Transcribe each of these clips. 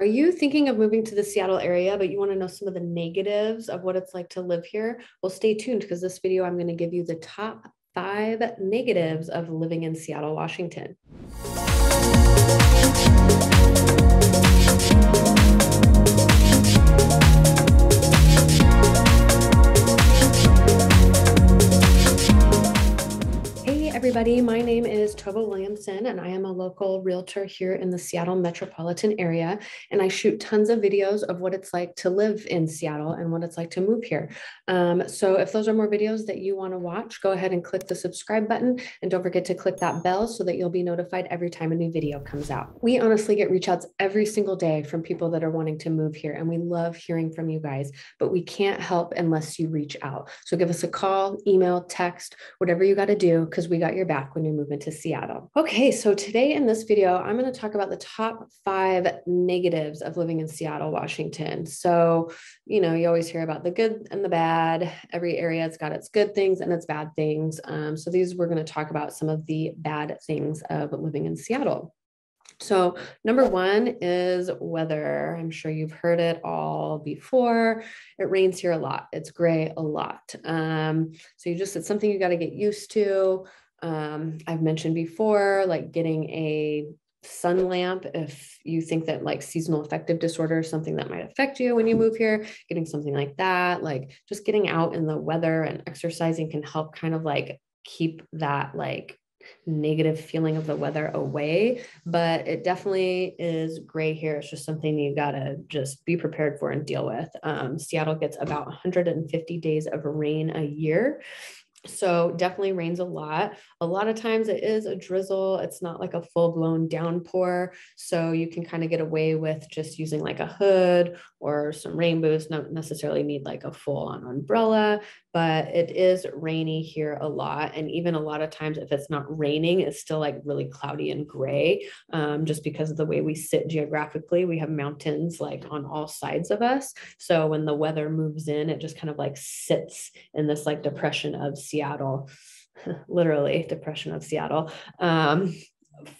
Are you thinking of moving to the Seattle area, but you want to know some of the negatives of what it's like to live here? Well, stay tuned because this video, I'm going to give you the top five negatives of living in Seattle, Washington. Everybody. My name is Tova Williamson, and I am a local realtor here in the Seattle metropolitan area. And I shoot tons of videos of what it's like to live in Seattle and what it's like to move here. Um, so if those are more videos that you want to watch, go ahead and click the subscribe button. And don't forget to click that bell so that you'll be notified every time a new video comes out. We honestly get reach outs every single day from people that are wanting to move here. And we love hearing from you guys, but we can't help unless you reach out. So give us a call, email, text, whatever you got to do, because we got your back when you're moving to Seattle. Okay, so today in this video, I'm going to talk about the top five negatives of living in Seattle, Washington. So, you know, you always hear about the good and the bad. Every area has got its good things and its bad things. Um, so, these we're going to talk about some of the bad things of living in Seattle. So, number one is weather. I'm sure you've heard it all before. It rains here a lot. It's gray a lot. Um, so, you just, it's something you got to get used to. Um, I've mentioned before, like getting a sun lamp if you think that like seasonal affective disorder is something that might affect you when you move here getting something like that like just getting out in the weather and exercising can help kind of like keep that like negative feeling of the weather away. But it definitely is gray here. It's just something you got to just be prepared for and deal with. Um, seattle gets about 150 days of rain a year so definitely rains a lot. A lot of times it is a drizzle. It's not like a full blown downpour. So you can kind of get away with just using like a hood or some rain boots, not necessarily need like a full on umbrella, but it is rainy here a lot. And even a lot of times if it's not raining, it's still like really cloudy and gray um, just because of the way we sit geographically. We have mountains like on all sides of us. So when the weather moves in, it just kind of like sits in this like depression of Seattle, literally depression of Seattle. Um,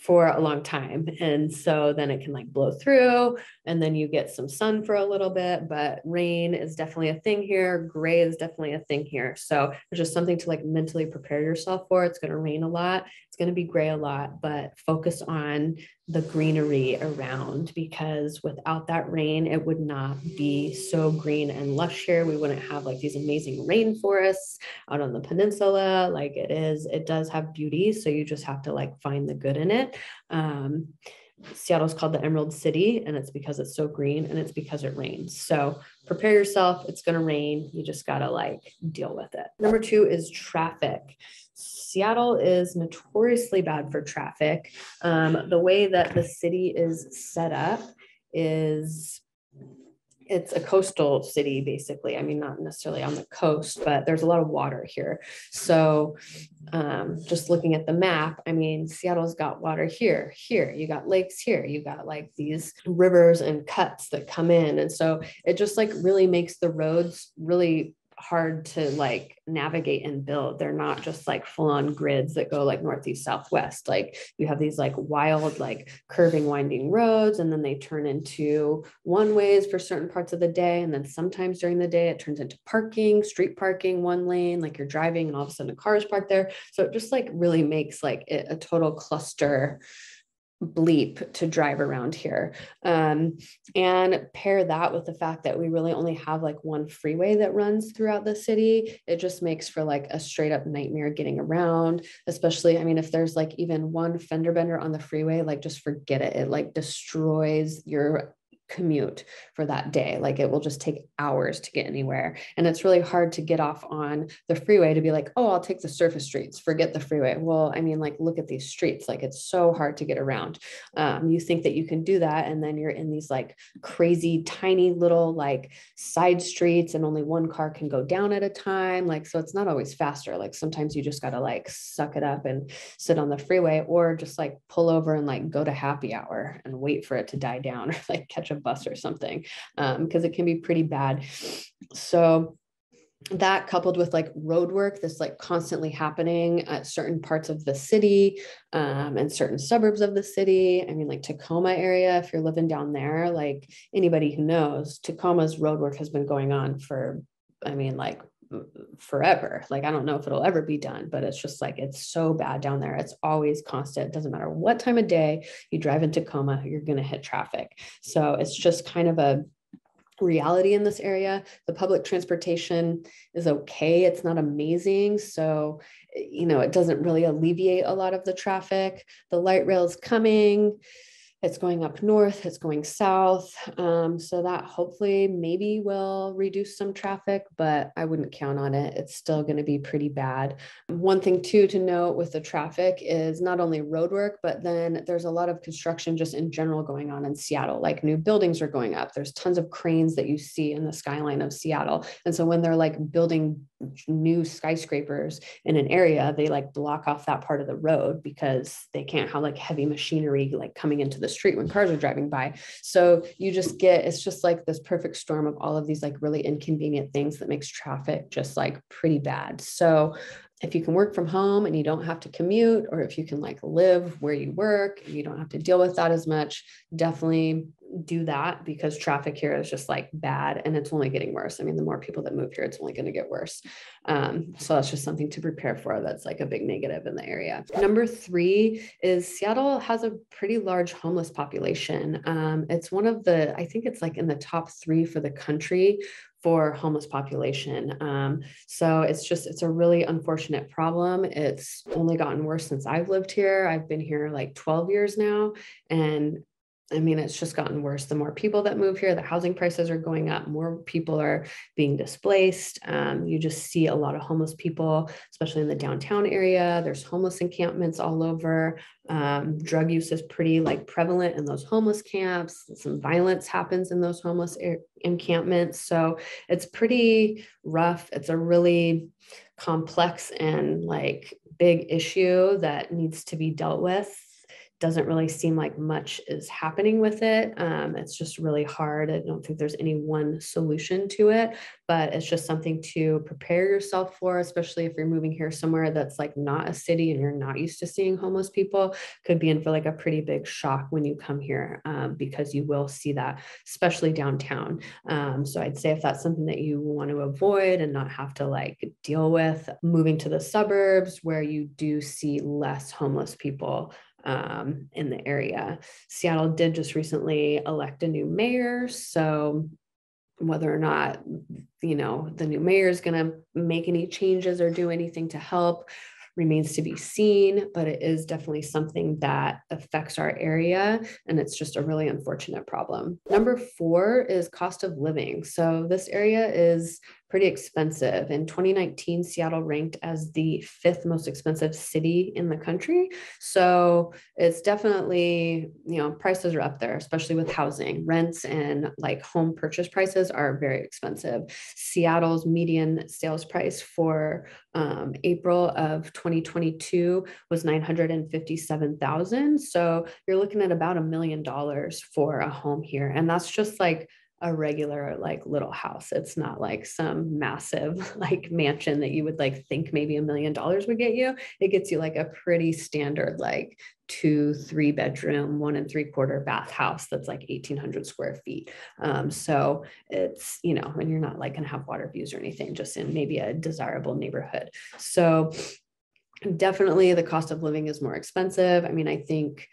for a long time. And so then it can like blow through and then you get some sun for a little bit, but rain is definitely a thing here. Gray is definitely a thing here. So it's just something to like mentally prepare yourself for. It's going to rain a lot going to be gray a lot, but focus on the greenery around because without that rain, it would not be so green and lush here. We wouldn't have like these amazing rainforests out on the peninsula. Like it is, it does have beauty. So you just have to like find the good in it. Um, Seattle's called the Emerald City, and it's because it's so green and it's because it rains. So prepare yourself. It's going to rain. You just got to like deal with it. Number two is traffic. Seattle is notoriously bad for traffic. Um, the way that the city is set up is it's a coastal city basically. I mean not necessarily on the coast but there's a lot of water here. So um, just looking at the map i mean seattle's got water here here. You got lakes here. You got like these rivers and cuts that come in. And so it just like really makes the roads really hard to like navigate and build. They're not just like full on grids that go like northeast, southwest. Like you have these like wild, like curving, winding roads, and then they turn into one ways for certain parts of the day. And then sometimes during the day, it turns into parking, street parking, one lane, like you're driving and all of a sudden a car is parked there. So it just like really makes like it a total cluster bleep to drive around here. Um, and pair that with the fact that we really only have like one freeway that runs throughout the city. It just makes for like a straight up nightmare getting around, especially, I mean, if there's like even one fender bender on the freeway, like just forget it. It like destroys your commute for that day. Like it will just take hours to get anywhere. And it's really hard to get off on the freeway to be like, oh, I'll take the surface streets, forget the freeway. Well, I mean, like, look at these streets. Like it's so hard to get around. Um, you think that you can do that. And then you're in these like crazy, tiny little like side streets, and only one car can go down at a time. Like, so it's not always faster. Like sometimes you just got to like suck it up and sit on the freeway or just like pull over and like go to happy hour and wait for it to die down or like catch a bus or something because um, it can be pretty bad. So that coupled with like road work that's like constantly happening at certain parts of the city um, and certain suburbs of the city. I mean, like Tacoma area, if you're living down there, like anybody who knows, Tacoma's road work has been going on for, I mean, like forever. Like, I don't know if it'll ever be done, but it's just like it's so bad down there. It's always constant. It doesn't matter what time of day you drive in Tacoma, you're going to hit traffic. So it's just kind of a reality in this area. The public transportation is okay, it's not amazing. So, you know, it doesn't really alleviate a lot of the traffic. The light rail is coming it's going up north, it's going south. Um, so that hopefully maybe will reduce some traffic, but I wouldn't count on it. It's still going to be pretty bad. One thing too to note with the traffic is not only road work, but then there's a lot of construction just in general going on in Seattle. Like new buildings are going up. There's tons of cranes that you see in the skyline of Seattle. And so when they're like building new skyscrapers in an area, they like block off that part of the road because they can't have like heavy machinery like coming into the street when cars are driving by. So you just get it's just like this perfect storm of all of these like really inconvenient things that makes traffic just like pretty bad. So if you can work from home and you don't have to commute, or if you can like live where you work and you don't have to deal with that as much, definitely do that because traffic here is just like bad and it's only getting worse. I mean, the more people that move here, it's only going to get worse. Um, so that's just something to prepare for. That's like a big negative in the area. Number three is Seattle has a pretty large homeless population. Um, it's one of the, I think it's like in the top three for the country for homeless population. Um, so it's just, it's a really unfortunate problem. It's only gotten worse since I've lived here. I've been here like 12 years now. And I mean, it's just gotten worse. The more people that move here, the housing prices are going up, more people are being displaced. Um, you just see a lot of homeless people, especially in the downtown area. There's homeless encampments all over. Um, drug use is pretty like prevalent in those homeless camps. Some violence happens in those homeless encampments. So it's pretty rough. It's a really complex and like big issue that needs to be dealt with doesn't really seem like much is happening with it. Um, it's just really hard. I don't think there's any one solution to it, but it's just something to prepare yourself for, especially if you're moving here somewhere that's like not a city and you're not used to seeing homeless people. Could be in for like a pretty big shock when you come here um, because you will see that, especially downtown. Um, so I'd say if that's something that you want to avoid and not have to like deal with, moving to the suburbs where you do see less homeless people um, in the area. Seattle did just recently elect a new mayor. So whether or not, you know, the new mayor is going to make any changes or do anything to help remains to be seen, but it is definitely something that affects our area. And it's just a really unfortunate problem. Number four is cost of living. So this area is pretty expensive. In 2019, Seattle ranked as the fifth most expensive city in the country. So it's definitely, you know, prices are up there, especially with housing. Rents and like home purchase prices are very expensive. Seattle's median sales price for um, April of 2022 was 957,000. So you're looking at about a million dollars for a home here. And that's just like a regular like little house. It's not like some massive like mansion that you would like think maybe a million dollars would get you. It gets you like a pretty standard like two, three bedroom, one and three quarter bath house that's like 1800 square feet. Um, so it's, you know, and you're not like to have water views or anything, just in maybe a desirable neighborhood. So definitely the cost of living is more expensive. I mean, I think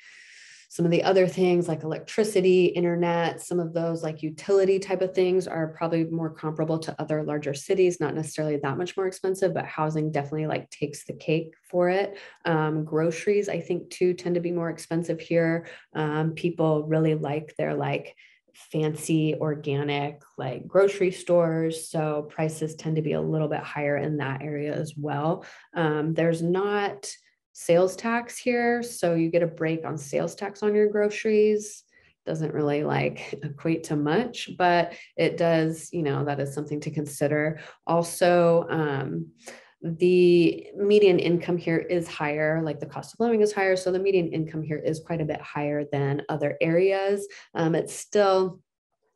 some of the other things like electricity, internet, some of those like utility type of things are probably more comparable to other larger cities, not necessarily that much more expensive, but housing definitely like takes the cake for it. Um, groceries, I think too, tend to be more expensive here. Um, people really like their like fancy organic like grocery stores so prices tend to be a little bit higher in that area as well um, there's not sales tax here. So you get a break on sales tax on your groceries. Doesn't really like equate to much, but it does, you know, that is something to consider. Also, um, the median income here is higher, like the cost of living is higher. So the median income here is quite a bit higher than other areas. Um, it's still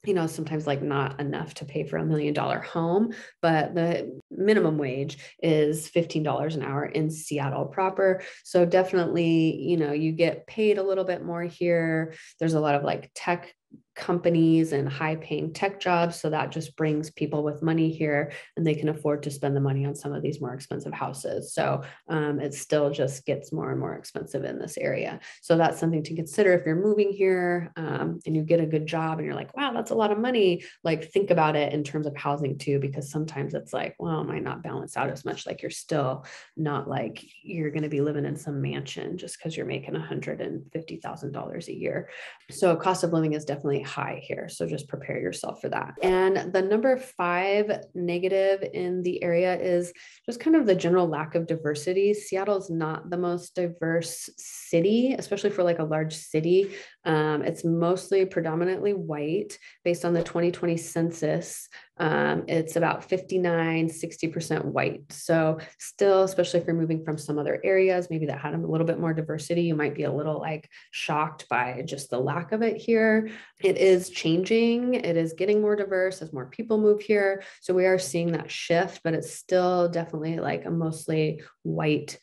you know, sometimes like not enough to pay for a million dollar home, but the minimum wage is $15 an hour in Seattle proper. So definitely, you know, you get paid a little bit more here. There's a lot of like tech companies and high paying tech jobs. So that just brings people with money here and they can afford to spend the money on some of these more expensive houses. So um, it still just gets more and more expensive in this area. So that's something to consider if you're moving here um, and you get a good job and you're like, wow, that's a lot of money. Like think about it in terms of housing too, because sometimes it's like, well, it might not balance out as much. Like you're still not like you're going to be living in some mansion just because you're making $150,000 a year. So cost of living is definitely high here. So just prepare yourself for that. And the number five negative in the area is just kind of the general lack of diversity. Seattle is not the most diverse city, especially for like a large city. Um, it's mostly predominantly white based on the 2020 census. Um, it's about 59, 60% white. So, still, especially if you're moving from some other areas, maybe that had a little bit more diversity, you might be a little like shocked by just the lack of it here. It is changing, it is getting more diverse as more people move here. So, we are seeing that shift, but it's still definitely like a mostly white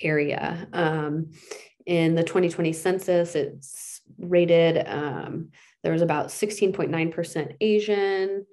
area. Um, in the 2020 census, it's rated, um, there was about 16.9% Asian,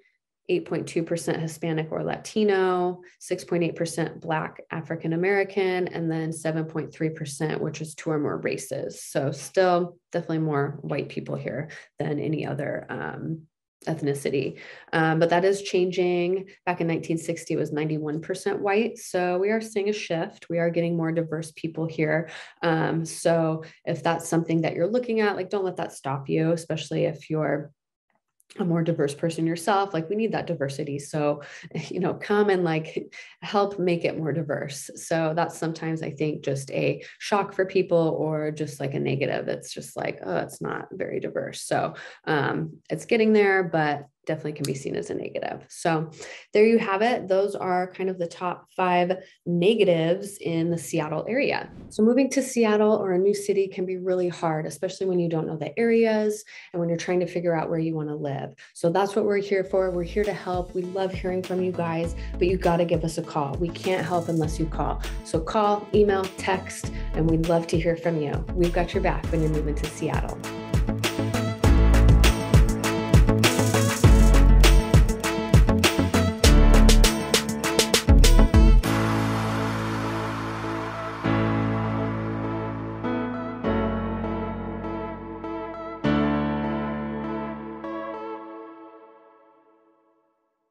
8.2% Hispanic or Latino, 6.8% Black African American, and then 7.3%, which is two or more races. So, still definitely more white people here than any other um, ethnicity. Um, but that is changing. Back in 1960, it was 91% white. So, we are seeing a shift. We are getting more diverse people here. Um, so, if that's something that you're looking at, like, don't let that stop you, especially if you're a more diverse person yourself like we need that diversity. So you know come and like help make it more diverse. So that's sometimes i think just a shock for people or just like a negative. It's just like oh it's not very diverse. So um it's getting there but definitely can be seen as a negative. So there you have it. Those are kind of the top five negatives in the Seattle area. So moving to Seattle or a new city can be really hard, especially when you don't know the areas and when you're trying to figure out where you want to live. So that's what we're here for. We're here to help. We love hearing from you guys, but you got to give us a call. We can't help unless you call. So call, email, text, and we'd love to hear from you. We've got your back when you're moving to Seattle.